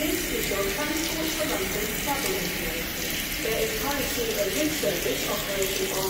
This is your transport for London travel information. There is currently a new service operating on